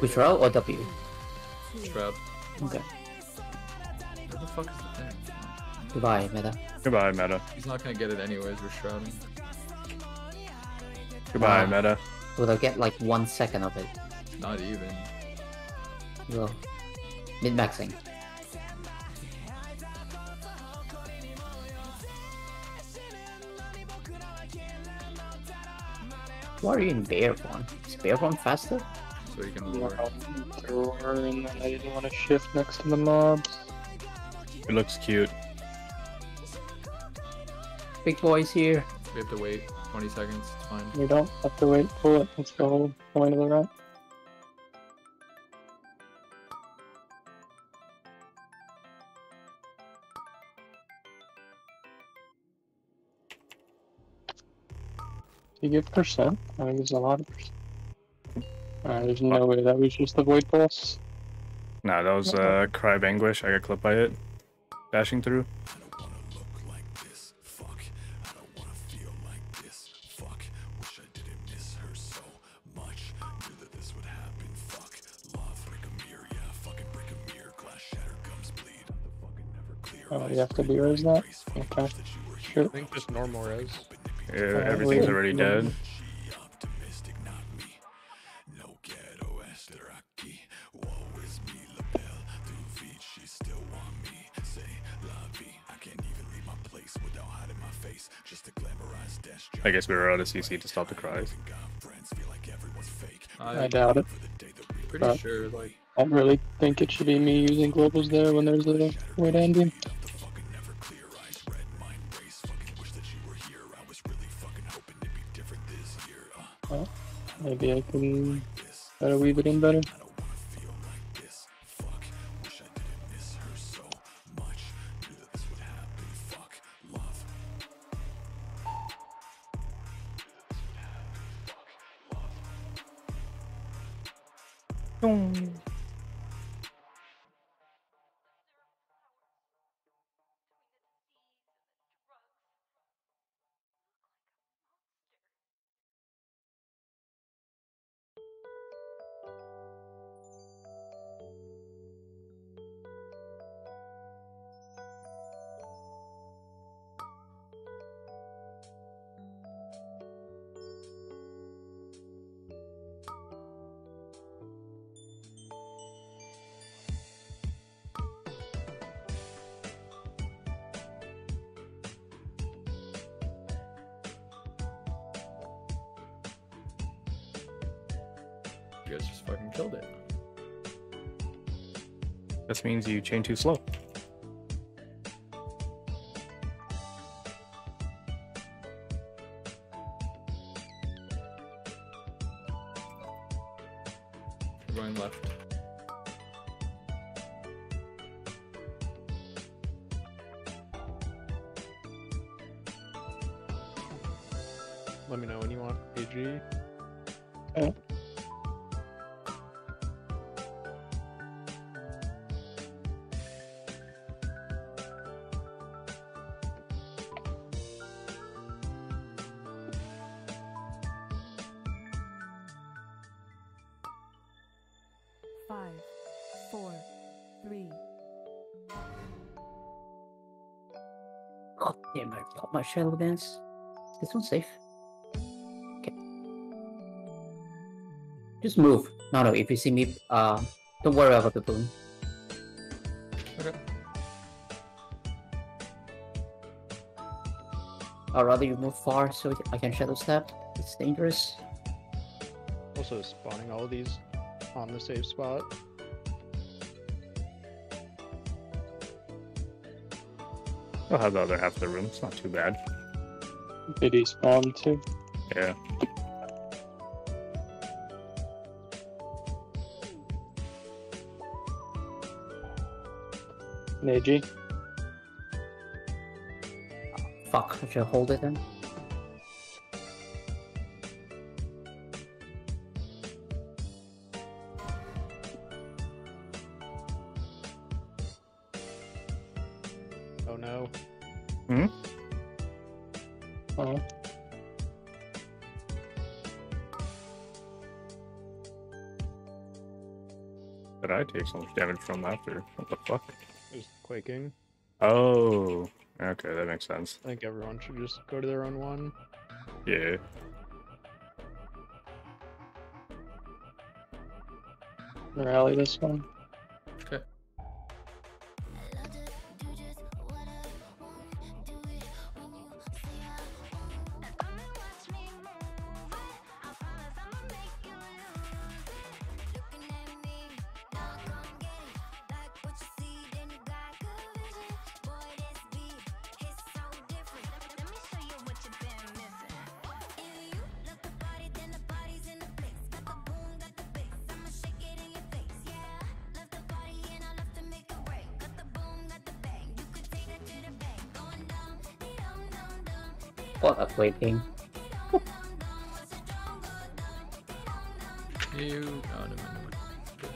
Which route or W? Shroud. Okay. Where the fuck is the thing? Goodbye, meta. Goodbye, meta. He's not gonna get it anyways, we're shrouding. Goodbye, Ah. meta. Will I get like one second of it? Not even. Will. Mid maxing. Why are you in bear form? Is bear form faster? So he can More lure. out and then I didn't want to shift next to the mobs. It looks cute. Big boys here. We have to wait 20 seconds, it's fine. We don't have to wait for it. That's the whole point of the route. You get percent? I think it's a lot of percent. Uh, there's no way that was just the void pulse. Nah, that was uh, Cry of Anguish. I got clipped by it. Dashing through. Oh, you have to be res that? Okay. Sure. I think just normal res. Yeah, everything's already dead. I guess we were out of CC to stop the cries. I I, doubt it. pretty sure, like, I don't really think it should be me using globals there when there's a void ending. Well, maybe I can try to weave it in better. You guys just fucking killed it. This means you chain too slow. Going left. Let me know when you want AG. Five, uh, damn, I got my shadow dance. This one's safe. Okay. Just move. No, no, if you see me, uh, don't worry about the boom. Okay. I'd rather you move far so I can shadow step. It's dangerous. Also spawning all of these on the safe spot. I'll have the other half of the room. It's not too bad. Biddy spawn too. Yeah. Neji. Fuck, I should hold it then. Take so much damage from after? What the fuck? Just quaking. Oh, okay, that makes sense. I think everyone should just go to their own one. Yeah. Rally this one. What a quaking. You. Oh, no, no, no.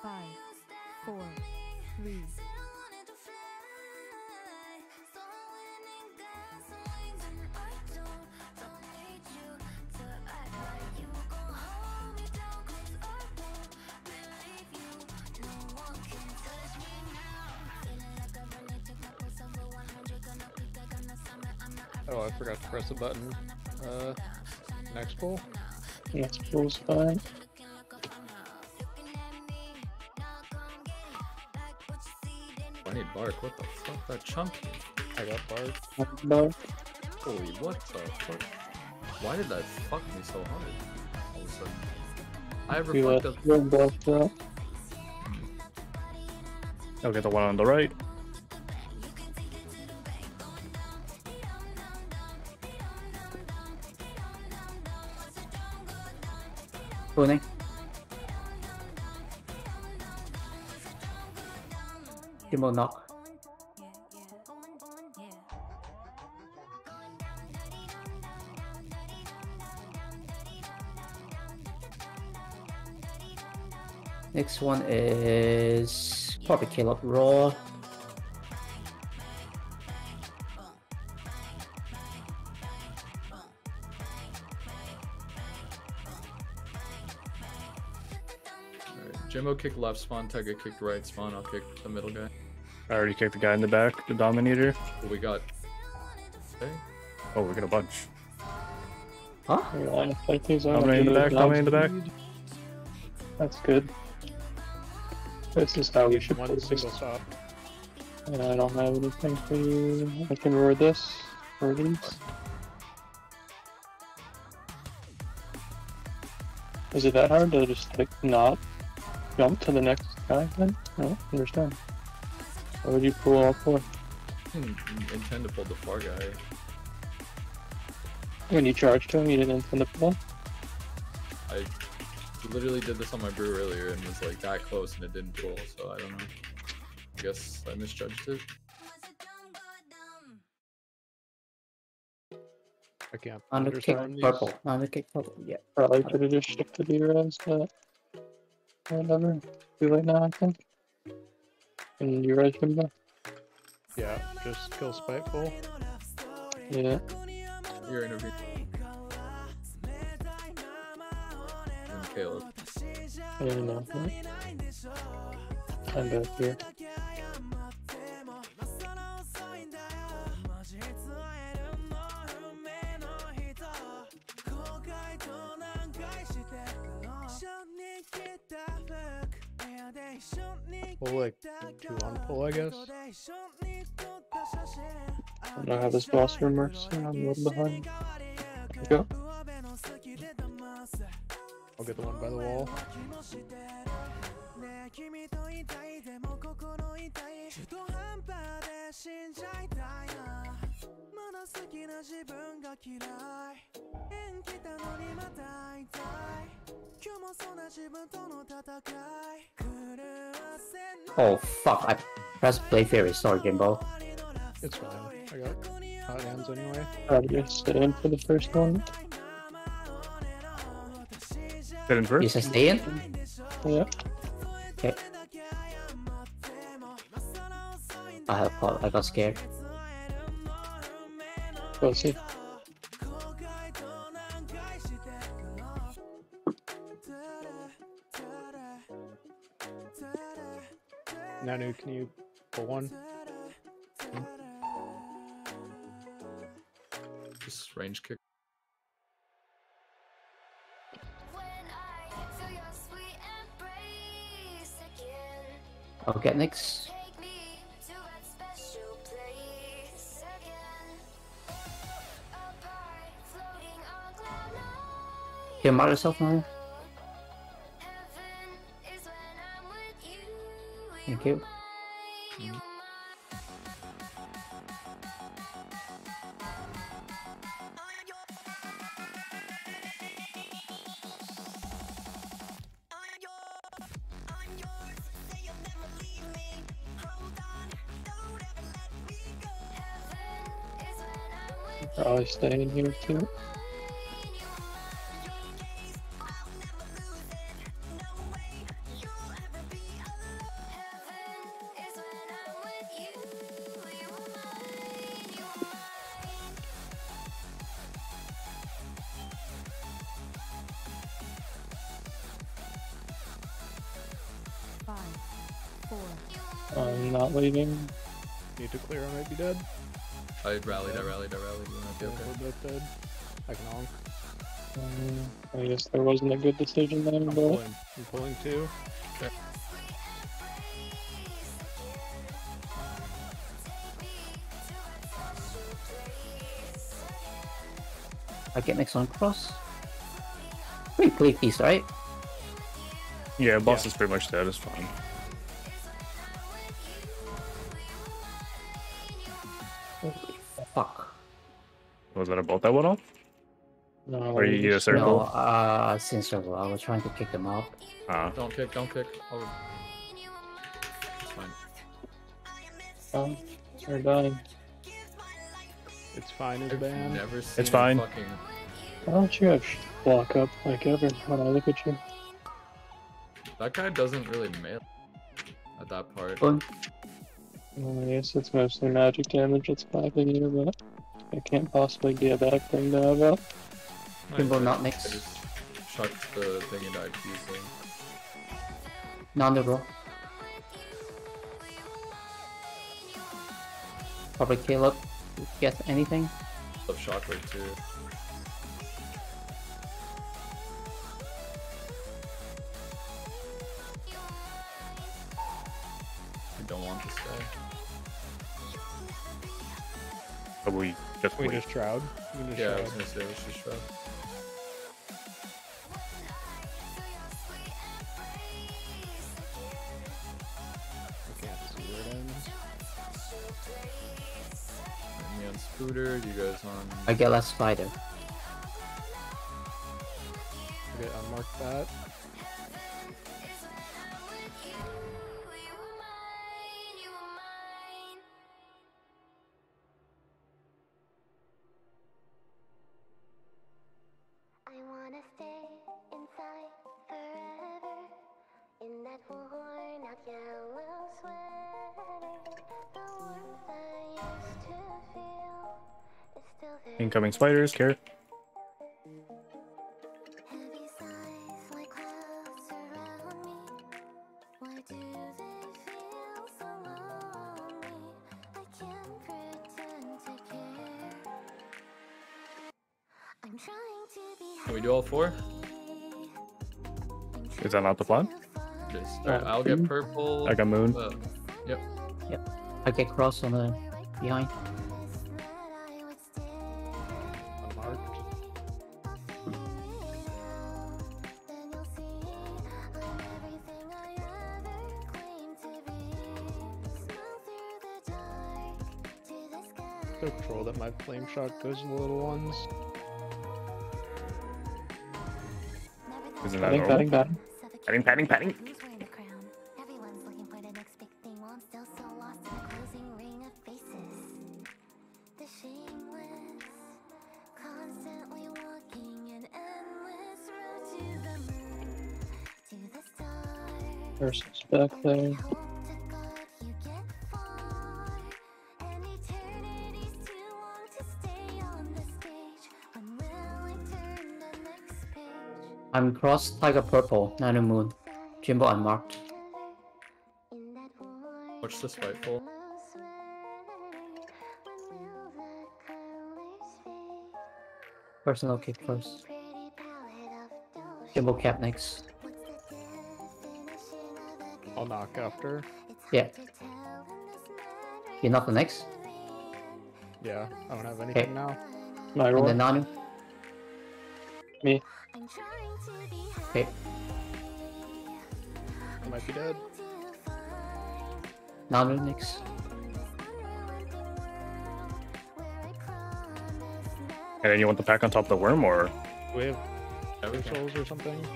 Five, four, three, Oh, I forgot to press the button. Uh, next pull. Next pool's fine. I need bark. What the fuck? That chunky. I got bark. But Holy, what the fuck? Why did that fuck me so hard? All of a sudden. I have you let reflective. your both drop. I'll get the one on the right. Pruning. Jimbo knock. Next one is probably up raw. Jimbo kicked left spawn, Tega kicked right spawn, I'll kick the middle guy. I already kicked the guy in the back, the Dominator. But we got. Okay. Oh, we got a bunch. Huh? Yeah, line of fight these. Dominator in the back, Dominator in the back. That's good. This is how we should One play single stop. And I don't have anything for you. I can roar this. Roar these. Is it that hard to just like not jump to the next guy then? No, understand. Why would you pull all four? didn't hmm, intend to pull the far guy. When you charged him, you didn't intend to pull? I literally did this on my brew earlier and was like that close and it didn't pull, so I don't know. I guess I misjudged it. I can't Under kick understand these. purple. Under kick purple. Yeah. Probably could have just shifted your res, but whatever. Too late now, I think. And you res him back? Yeah, just kill spiteful. Yeah. Your interview. And Caleb. Yeah, no. I'm back here. Pull like two on pull, I guess. I don't know how this boss room works, so I'm a little behind. Go. I'll get the one by the wall. Oh fuck! I pressed play fairy. Sorry, Jimbo. It's fine. I got hot hands anyway. Probably just stay in for the first one. Get in You first. said stay in. Yeah. Okay. I have. I got scared. Go see. Nanu, can you pull one? Just range kick. I'll get next. Can you mark yourself now? Thank you. Probably staying here too. Five, four, I'm not leaving. Need to clear, I might be dead. I rallied, I rallied, I rallied. You might be Yeah, okay. We're both dead. I can honk. Um, I guess there wasn't a good decision there, I'm but pulling. I'm pulling two. I get next on cross. Pretty clear piece, right? Yeah, boss Yeah. is pretty much dead. It's fine. Was that a bolt that went off? no. Or you get a circle? No, uh, since circle, I was trying to kick them off. Ah, Don't kick, don't kick. Oh. It's fine. Oh, they're dying. It's fine as I've never seen a fine. fucking Why don't you have block up like ever when I look at you? that guy doesn't really mail at that part. Boom. Well, I guess it's mostly magic damage that's popping you, but it can't possibly be a bad thing to have up. Kimbo not I next. just chucked the thing and died easily. Nando, bro. Probably Caleb. Get anything? Love shockwave too. We just We wait. just shroud. We just Yeah, I shroud. was gonna say let's just shroud. I see where it ends. And me on scooter, you guys on I get less spider. Okay, unmark that. Pretend spiders, care. I'm trying to be Can we do all four? Is that not the plan? Just Uh, I'll get mm. purple. I got moon. uh, yep. I get cross on the behind. Shot goes to the little ones. Isn't that Padding, normal? padding, padding. Padding, padding, padding. Who's wearing I'm cross tiger purple, nano moon. Jimbo unmarked. In that worn Watch the spiteful. Personal kick first. Jimbo cap next. I'll knock after. Yeah. You knock the next? Yeah, I don't have anything now. My And then Nanu? Me. I might be dead. Nanu next. And then you want the pack on top of the worm, or Do we have Yeah, we two can. souls or something?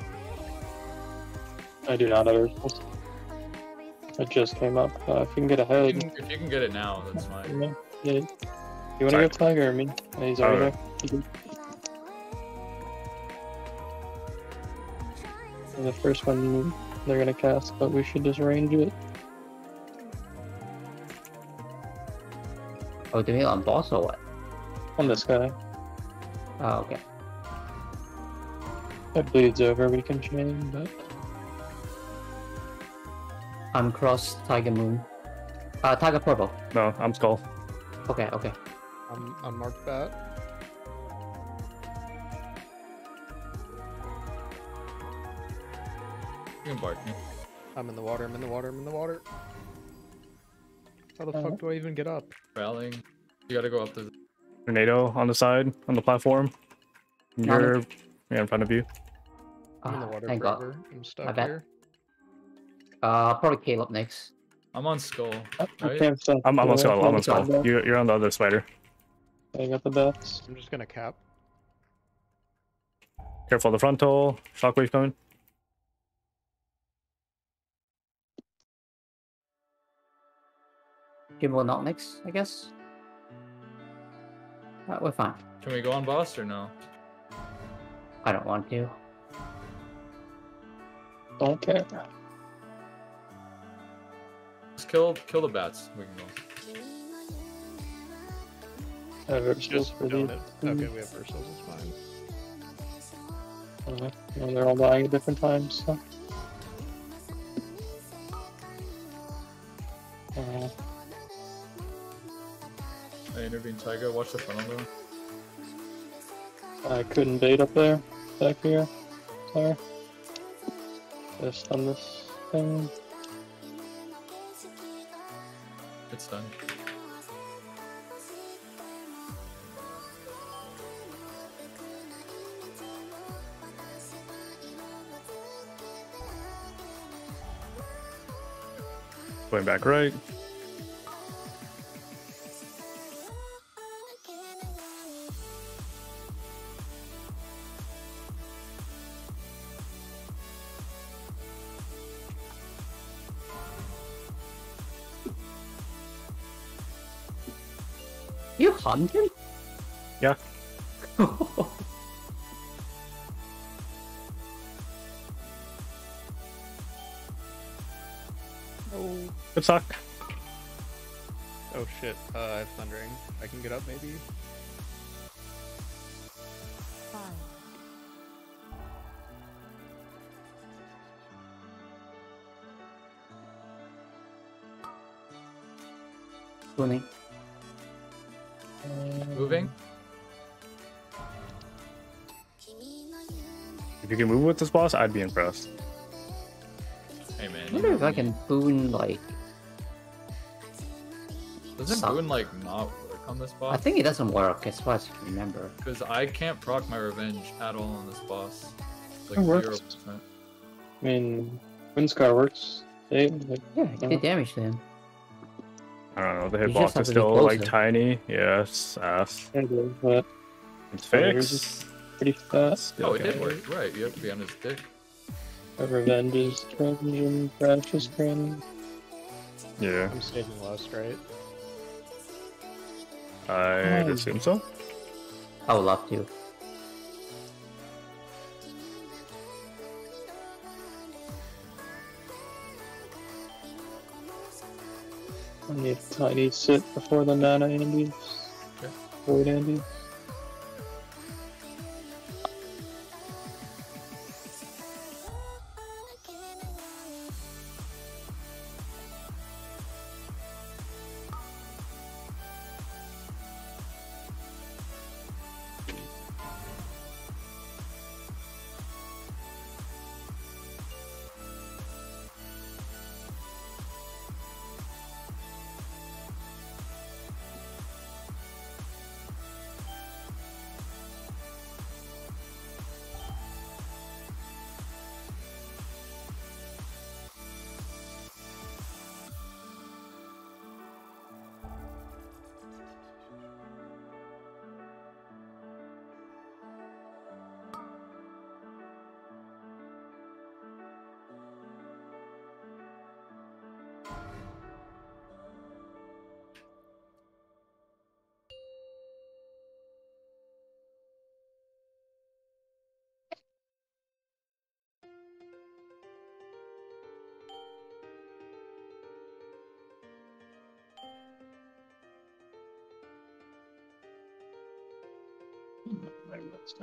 I do not have results. It just came up. Uh, if you can get If ahead. you, can, if you can get it now, that's fine. Yeah. yeah. You want to Sorry. go Tiger or me? Uh, he's already there. And the first one they're gonna cast, but we should just range it. Oh, do we on boss or what? On this guy. Oh, okay. If it bleeds over, we can chain, but I'm cross Tiger Moon. Uh, Tiger Purple. no? I'm skull. Okay, okay. I'm unmarked bat. You can bark me. I'm in the water, I'm in the water, I'm in the water. How the Uh, fuck do I even get up? Rallying. You gotta go up the. Tornado on the side on the platform. You're yeah, in front of you. I'm in the Ah, water thank God. forever. I'm stuck bad. here. Uh, probably Caleb next. I'm on skull. I, I Right? can't stop. I'm, I'm on skull. I'm on the skull. You, you're on the other spider. I got the bats. I'm just gonna cap. Careful, the frontal shockwave coming. Jimbo not next, I guess. Uh, we're fine. Can we go on boss or no? I don't want to. Don't care. Just kill kill the bats. We can go. I have verticals Just for doing these. it. Okay, we have Versos, it's fine. Uh, well, they're all dying at different times. So. I Tiger. Watch the funnel though. I couldn't bait up there, back here. Sorry. Just on this thing. It's done. Going back right. You hunt him? Yeah. Oh. Good suck. Oh shit. Uh, I have thundering. I can get up maybe. With this boss, I'd be impressed. Hey man. I wonder if I can boon like. Doesn't suck. Boon like not work on this boss? I think it doesn't work as far as I can remember. Because I can't proc my revenge at all on this boss. Like It works. zero percent. I mean, Windscar works. They, like, Yeah, it Yeah. did damage to him. I don't know. The You just hitbox is still like tiny. Yes, ass. they do, It's yours fixed. Pretty fast. Still Oh, it okay. did work. Right, you have to be on his dick. Uh, Revenge is cringe and Crash is cringe. Yeah, I'm saving last, right? I'd Oh. assume so. I would love to. I need a tiny sit before the mana Andes. Okay. Void Andes. Maybe that's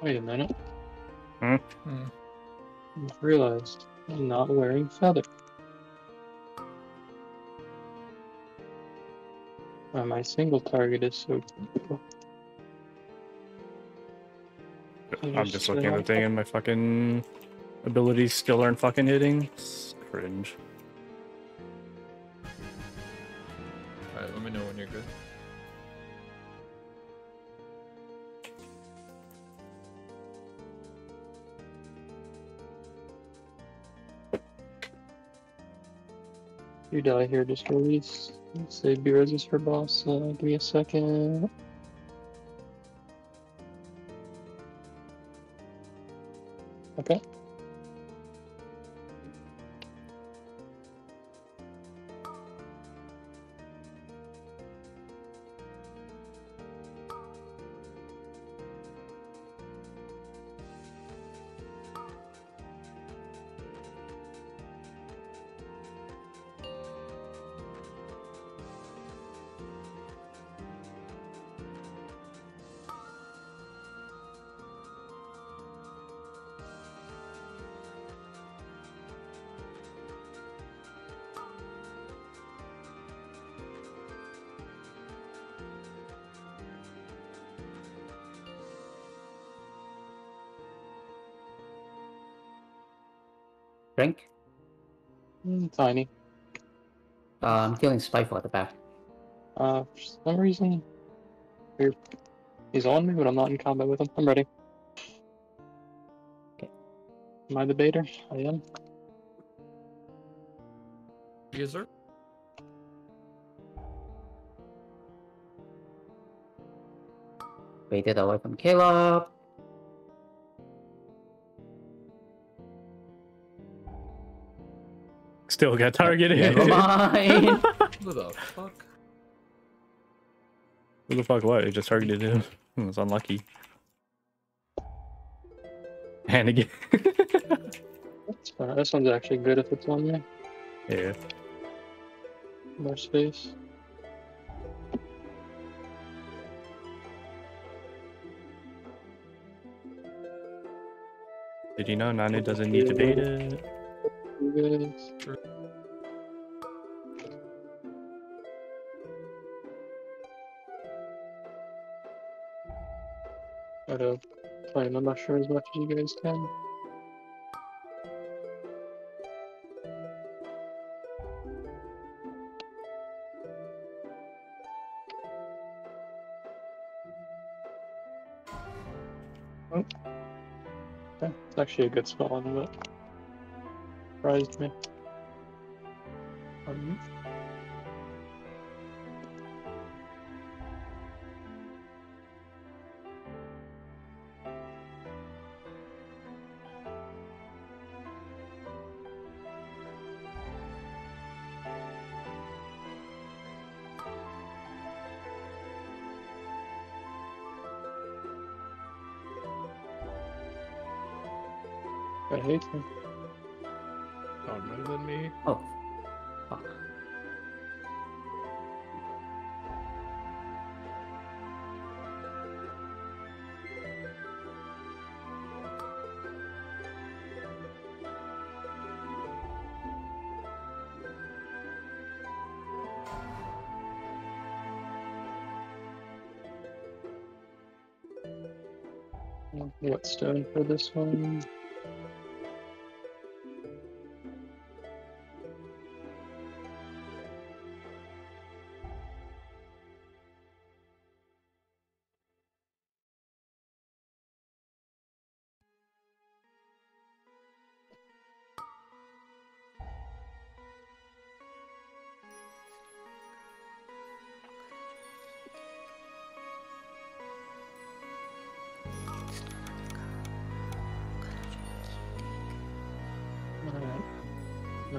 Wait a minute. Hmm? Hmm. I just realized I'm not wearing feather. Why my single target is so I'm just just looking at the thing and my fucking abilities still aren't fucking hitting. It's cringe. Alright, let me know when you're good. You die here, just release. Say be resist for boss. Uh, give me a second. Okay. Drink. Mm, tiny. Uh, I'm feeling spiteful at the back. Uh, for some reason, here, he's on me, but I'm not in combat with him. I'm ready. Okay. Am I the baiter? I am. Yes, sir. Waited away from Caleb. Still got targeted. Never mind. Who the fuck? Who the fuck what? It just targeted him. It was unlucky. And again. That's fine. This one's actually good if it's on there. yeah. More space. Did you know Nanu doesn't need to bait it? Guys. Try to play the mushroom as much as you guys can. Oh. Okay, it's actually a good spell on but surprised me. Um, I hate him. Found than me. oh, fuck. What stone for this one?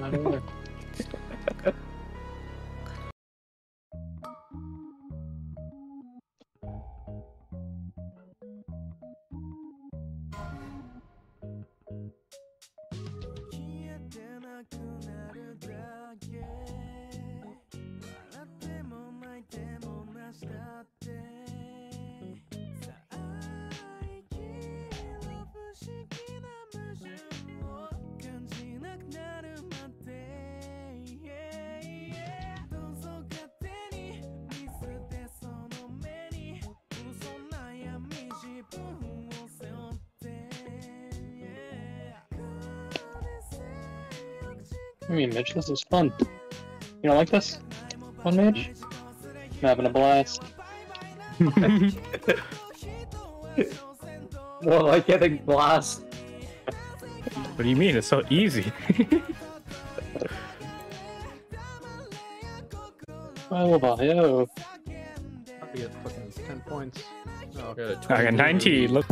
Not either. I mean, Mitch, this is fun. You don't like this? Fun, Mitch? I'm having a blast. Well, like getting blast. What do you mean? It's so easy. I Oh, Ohio. I'll get fucking 10 points. Oh, I got, a I got 22 90. Look.